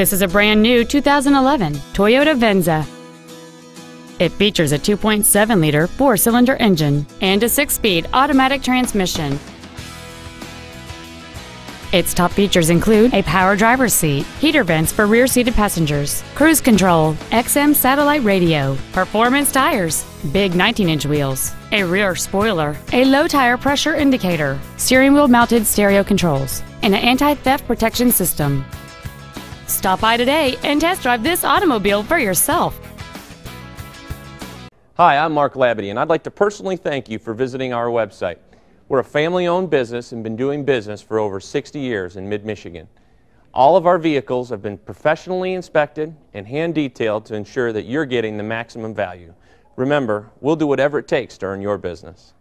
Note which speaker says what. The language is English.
Speaker 1: This is a brand new 2011 Toyota Venza. It features a 2.7-liter four-cylinder engine and a six-speed automatic transmission. Its top features include a power driver's seat, heater vents for rear-seated passengers, cruise control, XM satellite radio, performance tires, big 19-inch wheels, a rear spoiler, a low tire pressure indicator, steering wheel mounted stereo controls, and an anti-theft protection system. Stop by today and test drive this automobile for yourself.
Speaker 2: Hi, I'm Mark Labadie, and I'd like to personally thank you for visiting our website. We're a family-owned business and been doing business for over 60 years in mid-Michigan. All of our vehicles have been professionally inspected and hand-detailed to ensure that you're getting the maximum value. Remember, we'll do whatever it takes to earn your business.